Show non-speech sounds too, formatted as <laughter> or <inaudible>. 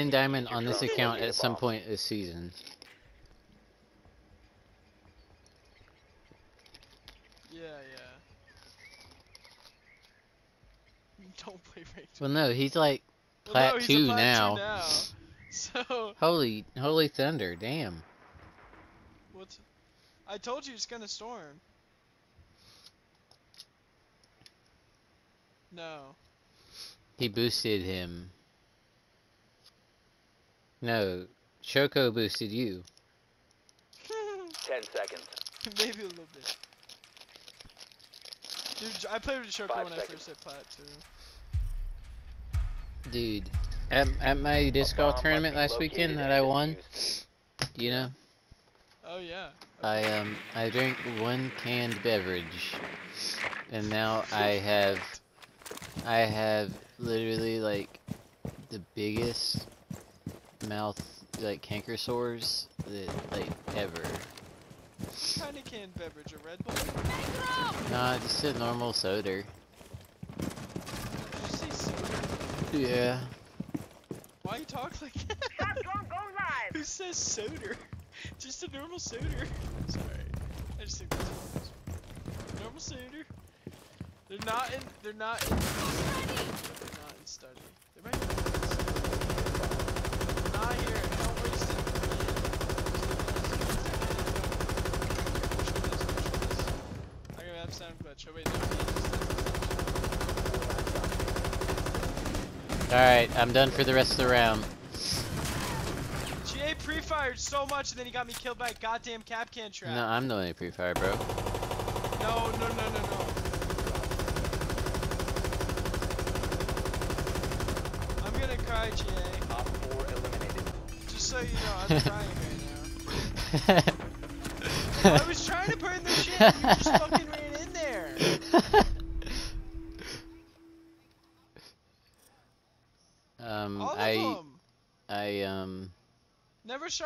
spin diamond on this account at some point this season. Yeah, yeah. <laughs> Don't play ranked. Well, no, he's like Well, plat no, he's a two plat now. now. <laughs> So <laughs> holy, holy thunder, damn. what's? I told you it's gonna storm. No. He boosted him. No, Choco boosted you. <laughs> Ten seconds. <laughs> Maybe a little bit. Dude, I played with Shoko Five when I first hit plat too. Dude, at, at my disc golf tournament last weekend that I won, you know, Oh yeah. I um I drank one canned beverage, and now I have I have literally like the biggest mouth like canker sores that like ever. What kind of canned beverage? A Red Bull? Nah, just a normal soda. Did you say soda? Yeah. Why you talk like that? <laughs> Who says soda? Just a normal soda. Sorry. I just think that's funny. Normal soda. They're not in they're not in they're not in study. They might be in study. They're not here. Don't waste it. I gotta have sound glitch. Oh wait, no. Alright, I'm done for the rest of the round. GA pre-fired so much and then he got me killed by a goddamn Kapkan trap. No, I'm the only pre-fire, bro. No, no, no, no, no. I'm gonna cry, GA. Op four eliminated. Just so you know, I'm <laughs> crying right now. <laughs> I was trying to burn the shit, you just fucking um, All of I, them. I, um, Never shot.